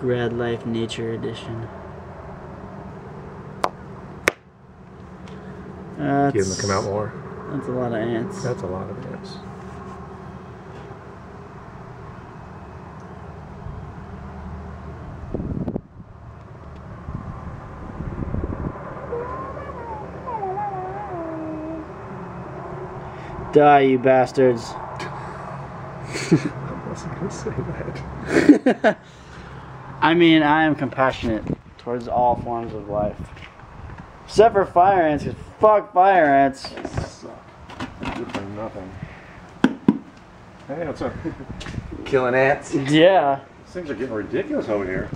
Grad Life Nature Edition. That's, Get them to come out more. That's a lot of ants. That's a lot of ants. Die, you bastards. I wasn't gonna say that. I mean, I am compassionate towards all forms of life. Except for fire ants, because fuck fire ants. Good for nothing. Hey, what's up? Killing ants. Yeah. These things are getting ridiculous over here.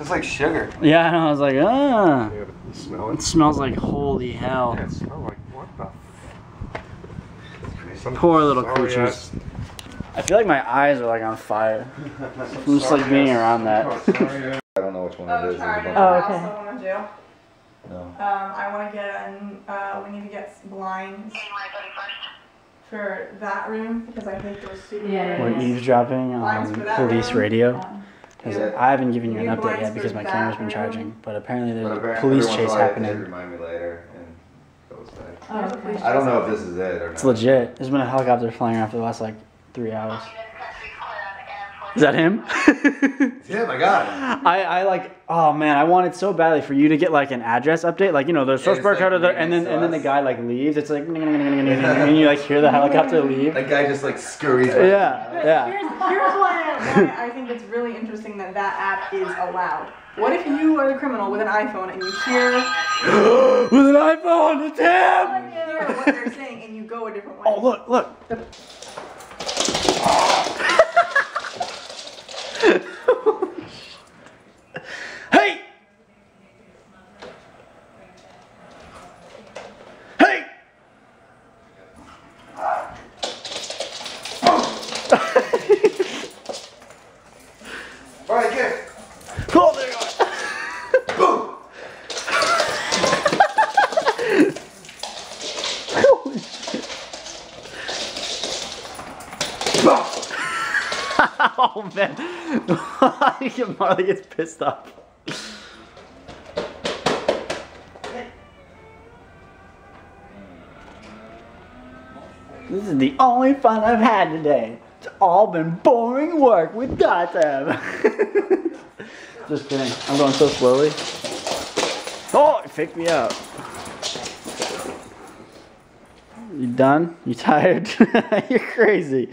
It's like sugar. Yeah, and I was like, ah. Yeah, smell It it? smells like holy hell. Yeah, it smells like what the? Some Poor little sorry creatures. Ass- I feel like my eyes are like on fire. I'm just like being around that. Sorry I don't know which one it Oh, is. sorry. There's a Oh, bunch okay. okay. I want to do. No. Um, I want to get an, uh, we need to get blinds for that room because I think those super. Yeah, We're yeah. eavesdropping on police room. radio. 'Cause Yeah. I haven't given you an update yet because my camera's been room. charging. But apparently there's But a police chase once in a while it did happening. Remind me later and goes. Oh, okay. I don't know if this is it or not. It's legit. There's been a helicopter flying around for the last like three hours. Is that him? Yeah, my God. I, I like oh man I wanted so badly for you to get like an address update like you know the source it's barcode like of the and then and then the guy like leaves it's like and you like hear the helicopter leave That guy just like scurries. by. yeah But yeah Here's, here's why, why I think it's really interesting that that app is allowed. What if you are the criminal with an iPhone and you hear, with an iPhone it's him you hear what they're saying and you go a different way? oh look look hey hey All right, get. oh there you Boom. Oh man, Marley gets pissed off. This is the only fun I've had today. It's all been boring work with Datev. Just kidding. I'm going so slowly. Oh, it faked me out. You done? You tired? You're crazy.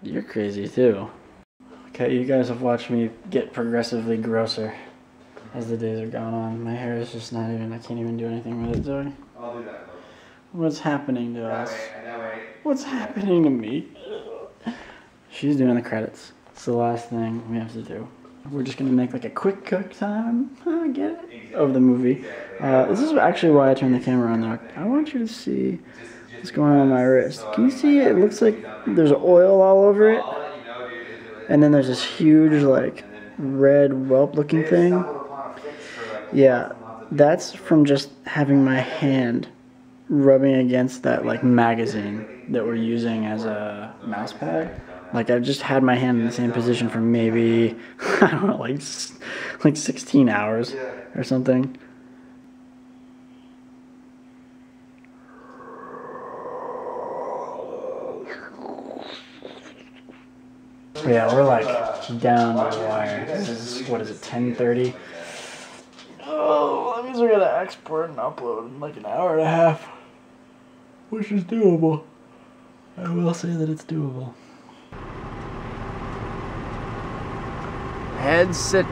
You're crazy too. Okay, you guys have watched me get progressively grosser as the days are going on. My hair is just not even, I can't even do anything with it, Zoe. I'll do that. What's happening to us? That way. What's happening to me? She's doing the credits. It's the last thing we have to do. We're just gonna make like a quick cook time, huh, get it? Of the movie. Uh, this is actually why I turned the camera on there. I want you to see what's going on on my wrist. Can you see it? It looks like there's oil all over it. And then there's this huge like red whelp looking thing. Yeah, that's from just having my hand rubbing against that like magazine that we're using as a mouse pad. Like I've just had my hand in the same position for maybe I don't know, like like 16 hours or something. Yeah, we're like down the wire. This is what is it, 10:30? Oh, that means we're gonna export and upload in like an hour and a half, which is doable. I will say that it's doable. Headset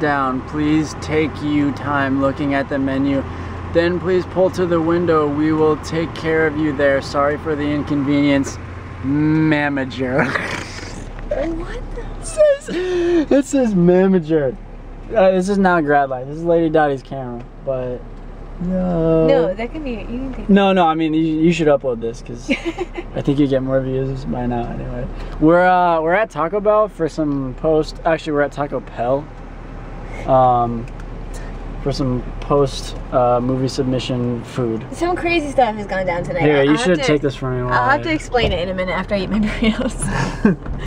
down. Please take you time looking at the menu. Then please pull to the window. We will take care of you there. Sorry for the inconvenience, manager. what? It says, it says manager. Uh, this is not grad life. This is Lady Dottie's camera, but no. No, that can be. You can take. No, no. I mean, you, you should upload this because I think you get more views by now. Anyway, we're uh, we're at Taco Bell for some post. Actually, we're at Taco Bell. Um, for some post uh, movie submission food. Some crazy stuff has gone down tonight. I'll you should to- take this for me. I'll have to explain it in a minute after I eat my burritos.